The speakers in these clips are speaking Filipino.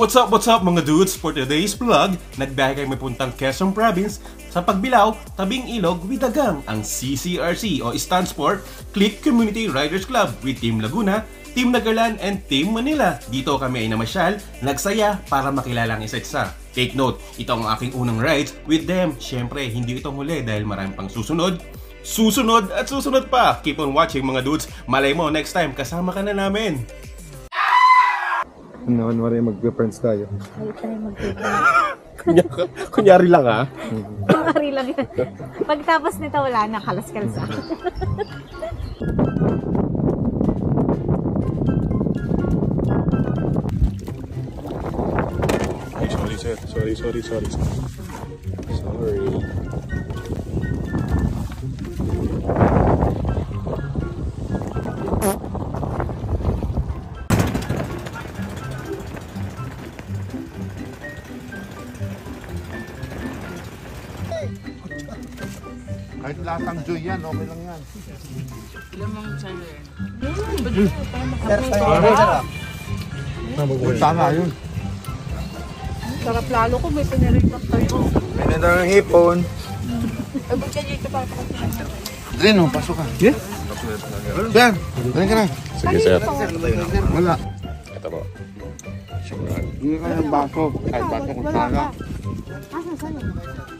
What's up, what's up mga dudes? For today's vlog, nagbiyahe kami puntang Quezon Province sa Pagbilao, Tabing Ilog with a gang, ang CCRC o stands for Click Community Riders Club with Team Laguna, Team Nagaland, and Team Manila. Dito kami ay namasyal, nagsaya para makilala ang isa't isa. Take note, ito ang aking unang rides with them. Siyempre, hindi ito huli dahil marami pang susunod. Susunod at susunod pa. Keep on watching mga dudes. Malay mo, next time kasama ka na namin. Ano rin magbe-friends tayo. Ay, tayo magkita. Kunyari lang ha. Makari lang yan. Pagtapos nito, wala na, sorry sir. Sorry, sorry, sorry. Sorry. Kahit lasang joy yan, okay lang yan. Lamang Tama yun. Sarap lalo ko, may pinirigmat tayo. Pinanda ng hipon. Ay, ba't ka dito pa? Drin, oh, pasok ka. Yeah? Sir, dali ka na. Sige sir. Wala. Ito po. Hindi ka ng baso. Kahit baso kung sana. Asan, saan?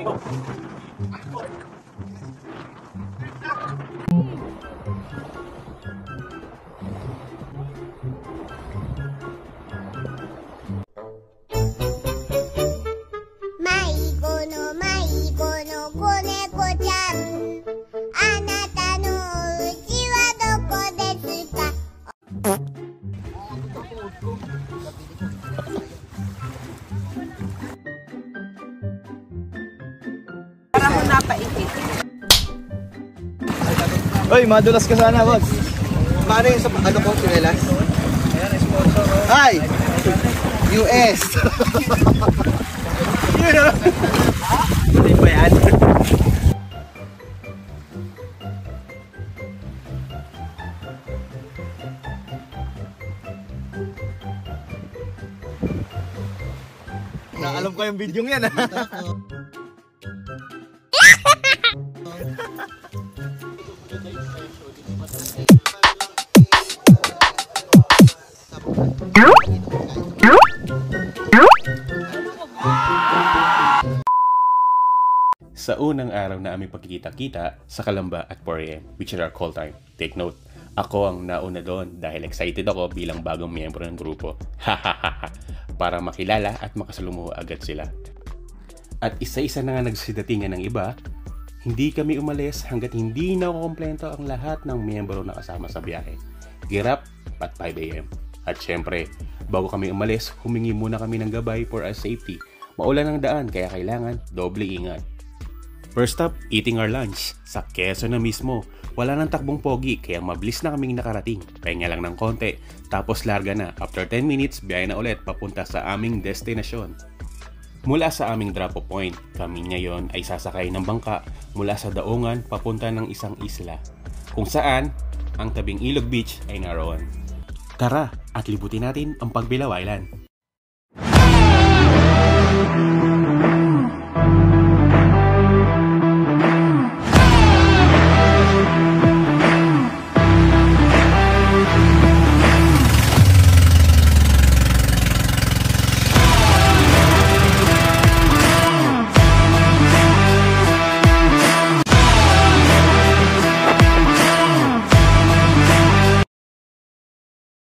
이거. Yo. Uy, madulas ka sana, boss. Paano yung sa ano ko, sinelas? Hi! US! Hindi ba yan? Na alam ko yung video yan, ha? Sa unang araw na aming pagkikita-kita sa Kalamba at 4am, which is our call time. Take note, ako ang nauna doon dahil excited ako bilang bagong miyembro ng grupo. Hahaha. Para makilala at makasalumuho agad sila. At isa-isa na nga nagsidatingan ng iba, hindi kami umalis hanggat hindi na kukomplento ang lahat ng miyembro na kasama sa biyahe. Girap at 5am. At syempre, bago kami umalis, humingi muna kami ng gabay for our safety. Maulan ang daan kaya kailangan doble ingat. First up, eating our lunch. Sa Quezon na mismo. Wala nang takbong pogi kaya mabilis na kaming nakarating. Pahinga lang ng konti. Tapos larga na. After 10 minutes, biyahe na ulit papunta sa aming destinasyon. Mula sa aming drop-off point, kami ngayon ay sasakay ng bangka mula sa daungan papunta ng isang isla. Kung saan, ang tabing Ilog Beach ay naroon. Tara at libutin natin ang Pagbilao Island.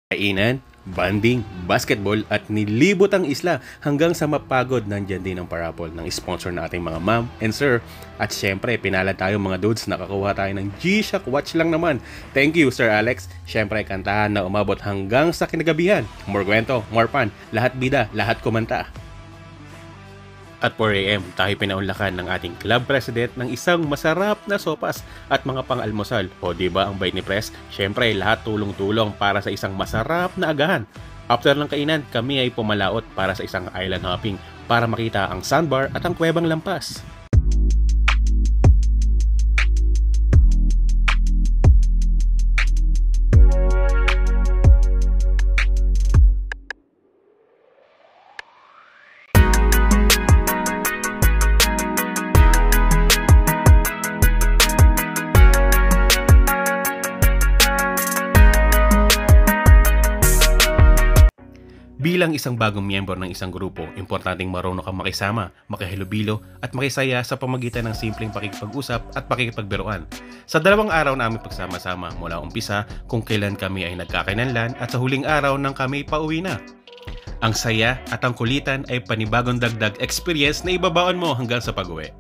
Kainan, banding, basketball at nilibot ang isla hanggang sa mapagod nandyan din ang parapol ng sponsor na ating mga ma'am and sir. At syempre, pinala tayo mga dudes, nakakuha tayo ng G-Shock watch lang naman. Thank you Sir Alex. Syempre, kantahan na umabot hanggang sa kinagabihan. More kwento, more fun, lahat bida, lahat kumanta. At 4am, tayo pinaunlakan ng ating club president ng isang masarap na sopas at mga pang-almusal. O di ba ang bait ni Pres? Syempre, lahat tulong-tulong para sa isang masarap na agahan. After ng kainan, kami ay pumalaot para sa isang island hopping para makita ang sandbar at ang kuwebang lampas. Bilang isang bagong miyembro ng isang grupo, importanteng marunong kang makisama, makihilubilo at makisaya sa pamagitan ng simpleng pakikipag-usap at pakikipagbiruan. Sa dalawang araw na aming pagsama-sama mula umpisa kung kailan kami ay nagkakainanlan at sa huling araw nang kami pauwi na. Ang saya at ang kulitan ay panibagong dagdag experience na ibabaon mo hanggang sa pag-uwi.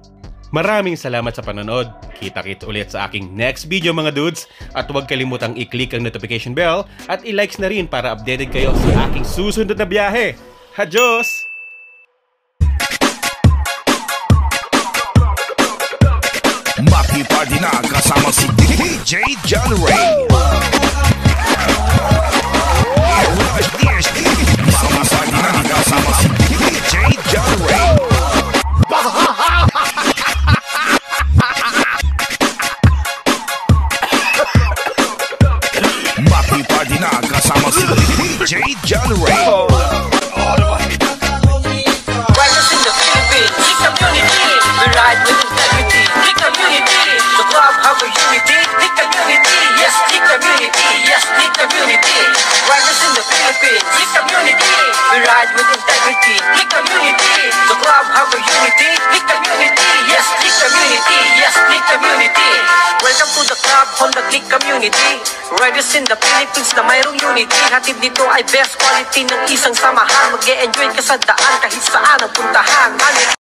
Maraming salamat sa panonood. Kita-kit ulit sa aking next video mga dudes. At huwag kalimutang i-click ang notification bell at i-likes na rin para updated kayo sa aking susunod na biyahe. Hajos! Makipagdi na kasama si DJ John Ray We ride with integrity, the community. The club a unity, the community. Yes, the community. Yes, the community. Welcome to the club, Honda Click Community. Riders in the Philippines na mayroong unity. Hatid dito ay best quality ng isang samahan. mag enjoy ka sa daan kahit saan ang puntahan. Ano